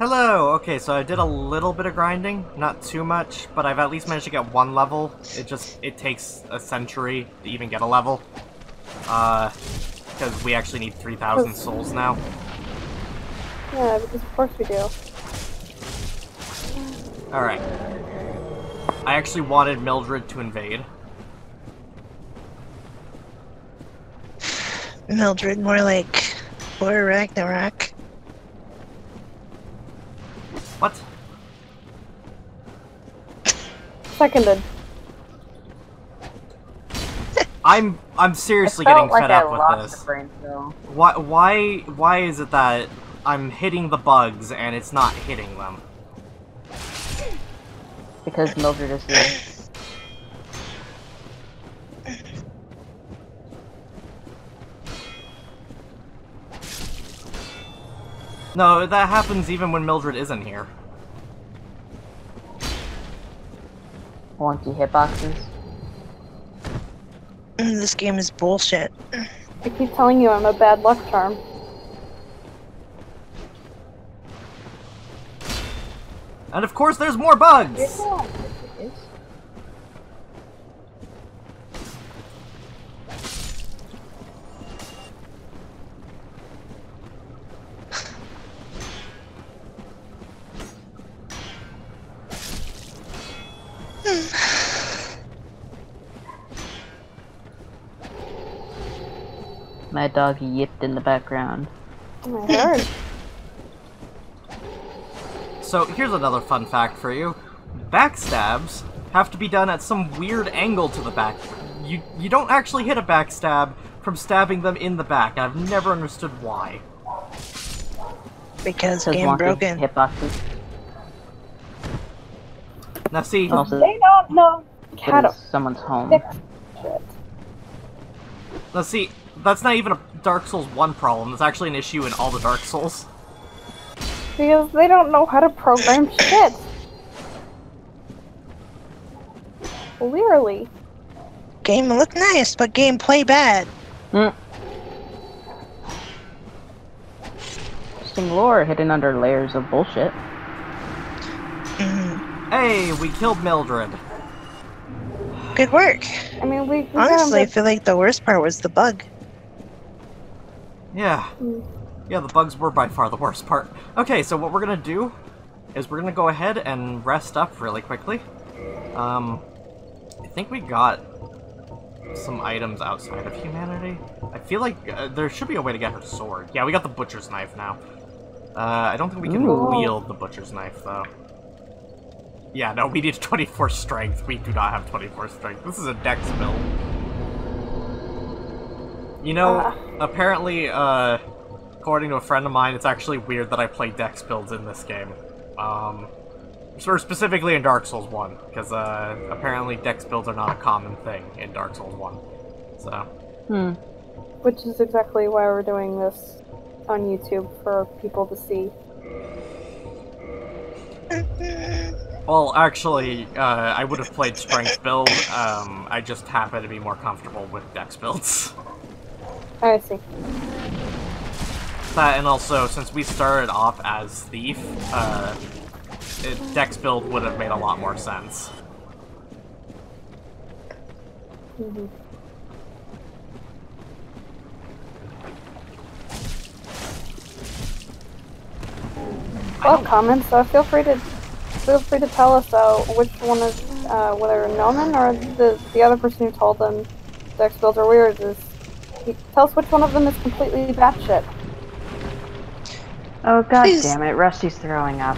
Hello! Okay, so I did a little bit of grinding, not too much, but I've at least managed to get one level. It just, it takes a century to even get a level. Uh, because we actually need 3,000 souls now. Yeah, because of course we do. Alright. I actually wanted Mildred to invade. Mildred, more like Thor Ragnarok. Seconded. I'm I'm seriously getting felt like fed I up with lost this. brain. Why why why is it that I'm hitting the bugs and it's not hitting them? Because Mildred is here. No, that happens even when Mildred isn't here. Wonky hitboxes. Mm, This game is bullshit. I keep telling you I'm a bad luck charm. And of course there's more bugs! My dog yipped in the background. Oh my heard. So here's another fun fact for you. Backstabs have to be done at some weird angle to the back. You you don't actually hit a backstab from stabbing them in the back. I've never understood why. Because Because game wonky broken. hitboxes. Now see, Also, They don't know how it to is someone's home. fix shit. Now see, that's not even a Dark Souls 1 problem. It's actually an issue in all the Dark Souls. Because they don't know how to program shit. Clearly. Game look nice, but gameplay bad. Mm. Interesting lore hidden under layers of bullshit. Mm, Hey, we killed Mildred. Good work. I mean, we, we Honestly, I feel like the worst part was the bug. Yeah. Mm. Yeah, the bugs were by far the worst part. Okay, so what we're gonna do is we're gonna go ahead and rest up really quickly. Um, I think we got some items outside of humanity. I feel like uh, there should be a way to get her sword. Yeah, we got the butcher's knife now. Uh, I don't think we can Ooh. wield the butcher's knife though. Yeah, no, we need 24 strength. We do not have 24 strength. This is a dex build. You know, Ah. apparently, uh, according to a friend of mine, it's actually weird that I play dex builds in this game. Um, or specifically in Dark Souls 1, because, uh, apparently dex builds are not a common thing in Dark Souls 1. So, Hmm. Which is exactly why we're doing this on YouTube for people to see. well, actually, uh, I would have played strength build, um, I just happen to be more comfortable with dex builds. I see. That, and also, since we started off as Thief, uh, it, dex build would have made a lot more sense. hmm Well, comments. So feel free to feel free to tell us though which one is uh, whether Noman or the the other person who told them Dex builds are weird is. Tell us which one of them is completely batshit. Oh god Please. damn it, Rusty's throwing up.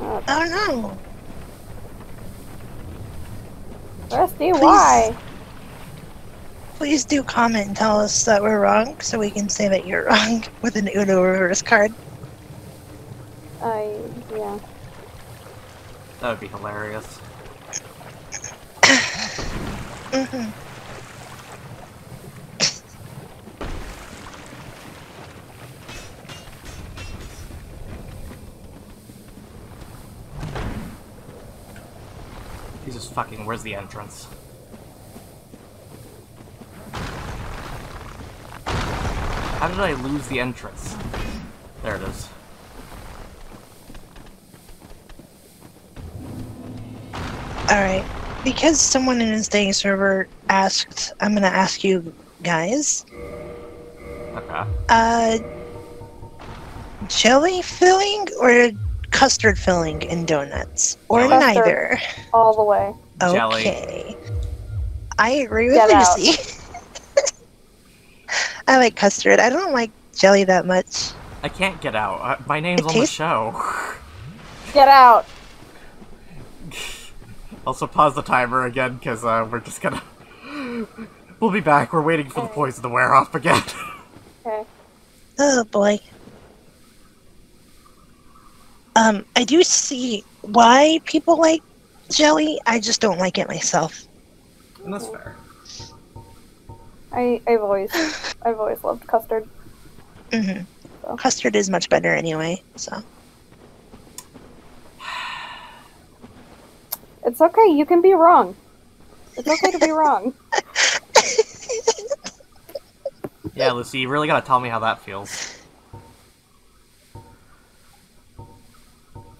Uh, Oh no! Rusty, why? Please do comment and tell us that we're wrong so we can say that you're wrong with an Uno reverse card. I yeah. That would be hilarious. Jesus fucking, where's the entrance? How did I lose the entrance? There it is. Alright. Because someone in the staying server asked, I'm gonna ask you guys. Okay. Uh, jelly filling or custard filling in donuts? Or Custard. neither? All the way. Jelly. Okay. I agree with Get. Lucie. I like custard. I don't like jelly that much. I can't get out. Uh, my name's It on the show. Get out. Also, pause the timer again because uh, we're just gonna. We'll be back. We're waiting for the poison to wear off again. Okay. Oh boy. Um, I do see why people like jelly. I just don't like it myself. and that's fair. I I've always I've always loved custard. hmm So. Custard is much better anyway. So It's okay. You can be wrong. It's okay to be wrong. Yeah, Lucie, you really gotta tell me how that feels.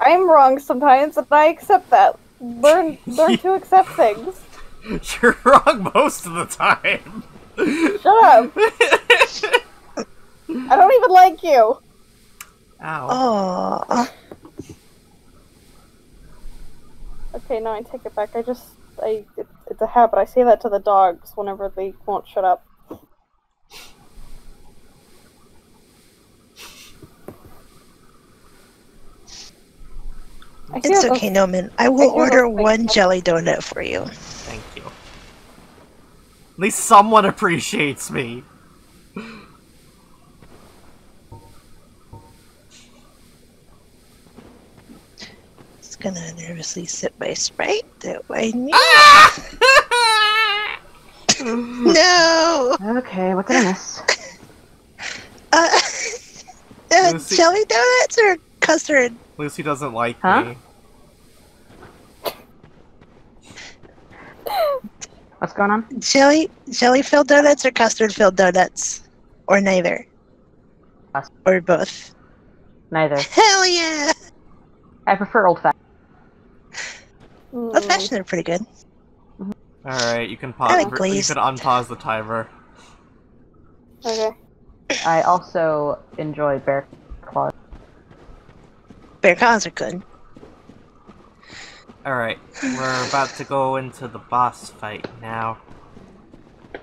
I'm wrong sometimes, and I accept that. Learn learn to accept things. You're wrong most of the time. Shut up. I don't even like you. Ow. oh, Okay, no, I take it back. I just I it, it's a habit. I say that to the dogs whenever they won't shut up. I hear it's those- okay, Noman. I will hear order those things. one jelly donut for you. Thank you. At least someone appreciates me. Just gonna nervously sip my sprite. That way. Ah! No. Okay, what did I miss? Uh, uh, Lucie- jelly donuts or custard? Lucie doesn't like Huh? me. What's going on? Jelly jelly filled donuts or custard filled donuts? Or neither? Custard. Or both? Neither. Hell yeah! I prefer old fashioned. Mm, Old fashioned are pretty good. Alright, you can pause. like You can unpause the timer. Okay. I also enjoy bear claws. Bear claws are good. Alright, we're about to go into the boss fight now.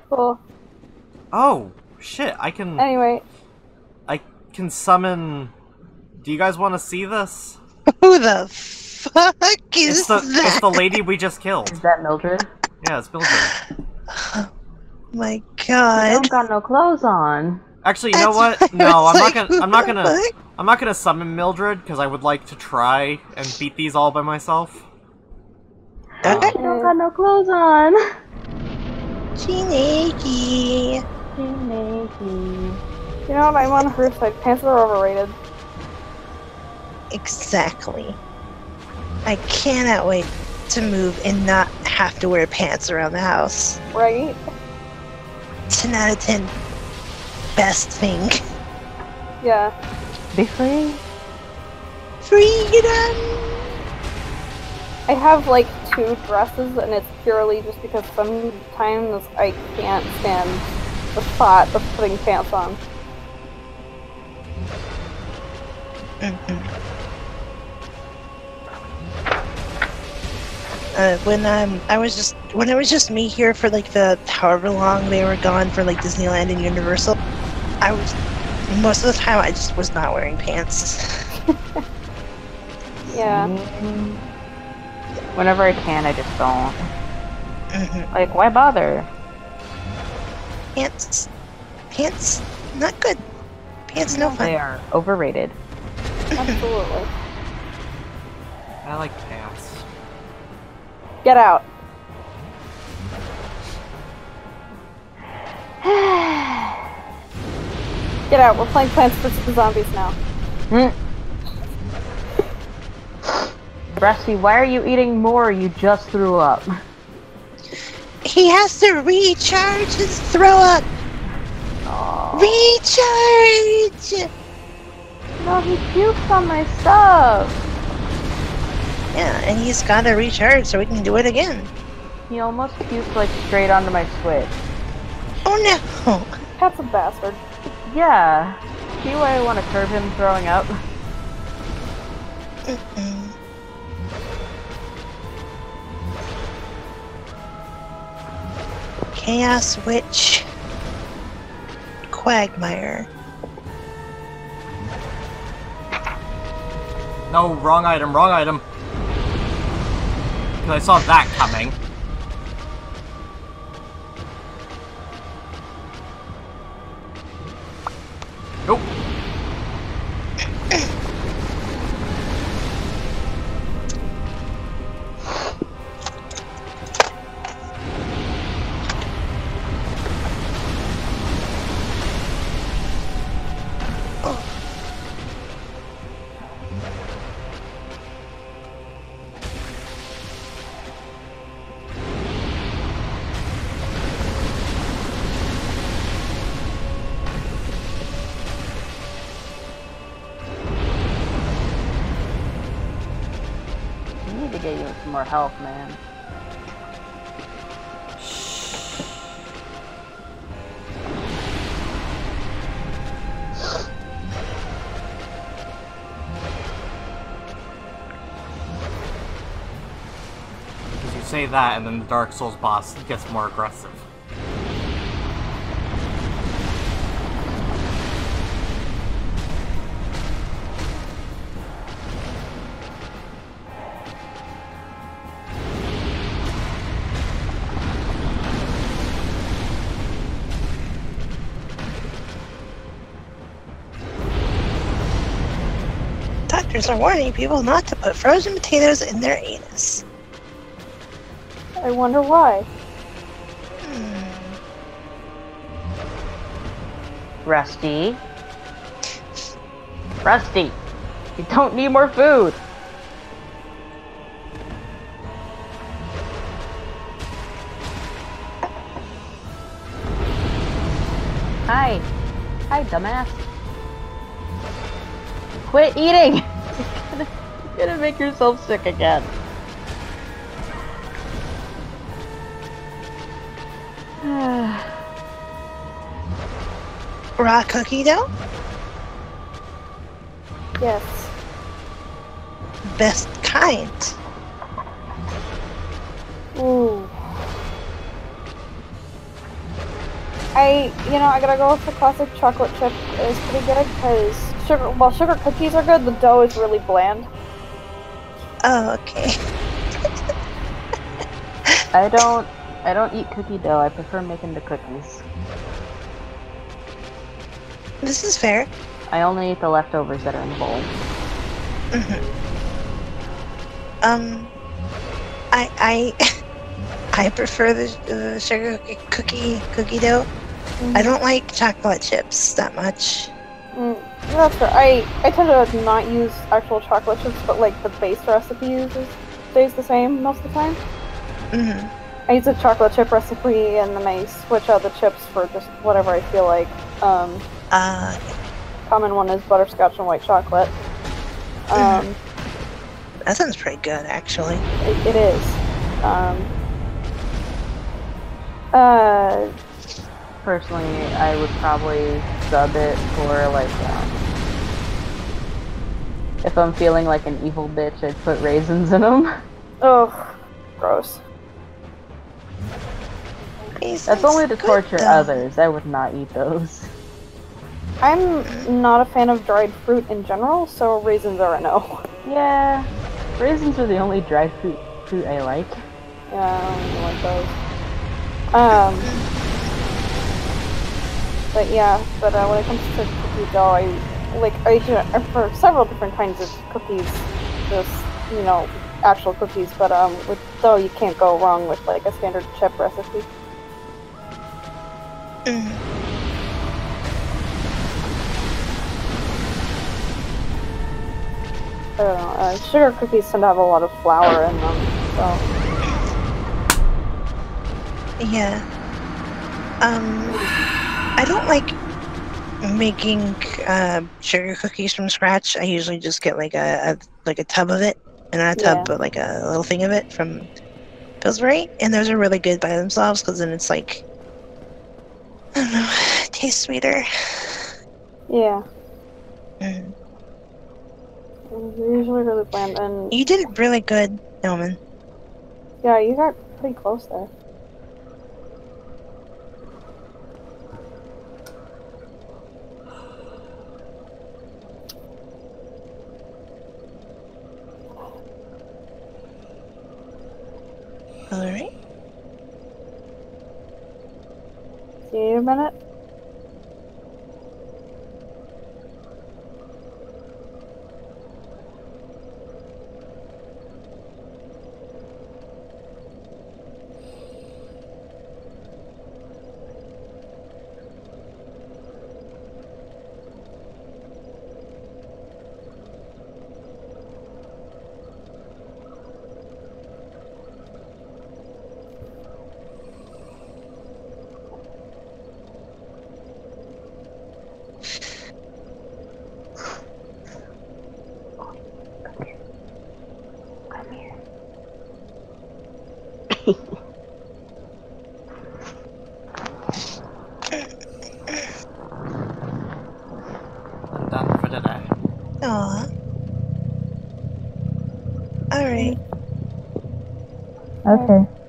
Cool. Oh, shit, I can. Anyway, I can summon. Do you guys want to see this? Who the fuck is It's the, that? it's the lady we just killed. Is that Mildred? Yeah, it's Mildred. My I god. don't got no clothes on. Actually, you know what? No, I I'm was not gonna. I'm not gonna. I'm not gonna summon Mildred because I would like to try and beat these all by myself. Okay. I don't got no clothes on. Chineki. you know what? I'm on her side. Pants are overrated. Exactly. I cannot wait to move and not have to wear pants around the house. Right? 10 out of 10. Best thing. Yeah. Be free. Freedom! I have like two dresses, and it's purely just because sometimes I can't stand the thought of putting pants on. Mhm. Uh, when um, I was just when it was just me here for like the however long they were gone for like Disneyland and Universal, I was most of the time I just was not wearing pants. Yeah. Mm. Whenever I can, I just don't. Mhm. Like, why bother? Pants, pants, not good. Pants no fun. They are overrated. Absolutely. I like pants. Get out. Get out. We're playing Plants vs. Zombies now. Mm. Bressy, why are you eating more? You just threw up. He has to recharge his throw up. Oh. Recharge. No, he puked on my stuff. Yeah, and he's gotta recharge so we can do it again. He almost puked like straight onto my switch. Oh no! That's a bastard. Yeah. See why I want to curb him throwing up? Mm-mm. Chaos Witch Quagmire. No, wrong item, wrong item. 'Cause I saw that coming. Get you some more health, man. Because you say that, and then the Dark Souls boss gets more aggressive. Doctors are warning people not to put frozen potatoes in their anus. I wonder why. Hmm. Rusty. Rusty! You don't need more food! Hi. Hi, dumbass. Quit eating! You're gonna, gonna make yourself sick again. Raw cookie dough? Yes. Best kind. Ooh. I, you know, I gotta go with the classic chocolate chip. It's pretty good because sugar, while sugar cookies are good, the dough is really bland. Oh, okay. I don't I don't eat cookie dough. I prefer making the cookies. This is fair. I only eat the leftovers that are in the bowl. Mhm. Um, I I I prefer the, the sugar cookie- cookie cookie dough. I don't like chocolate chips that much. Mm, that's fair. I, I tend to not use actual chocolate chips, but like the base recipe uses stays the same most of the time. hmm I use a chocolate chip recipe and then I switch out the chips for just whatever I feel like. Um, Uh, common one is butterscotch and white chocolate. Um, that sounds pretty good, actually. it, it is. Um, uh, Personally, I would probably sub it for like um, if I'm feeling like an evil bitch, I'd put raisins in them. oh, gross. That's only to torture others. I would not eat those. I'm not a fan of dried fruit in general, so raisins are a no. Yeah, raisins are the only dried fruit fruit I like. Yeah, I don't like those. Um, but yeah, but uh, when it comes to cookie dough, I like I for several different kinds of cookies. Just you know, actual cookies, but um, with dough you can't go wrong with like a standard chip recipe. Mm. I don't know. Uh, sugar cookies tend to have a lot of flour in them, so Yeah. Um, I don't like making uh, sugar cookies from scratch. I usually just get like a, a like a tub of it in a tub, Yeah. but like a little thing of it from Pillsbury, and those are really good by themselves because then it's like I don't know, tastes sweeter. Yeah. Mm. Usually really bland, and You did really good, Noman. yeah, you got pretty close there. All right. Do you need a minute? Aw. All right. Okay.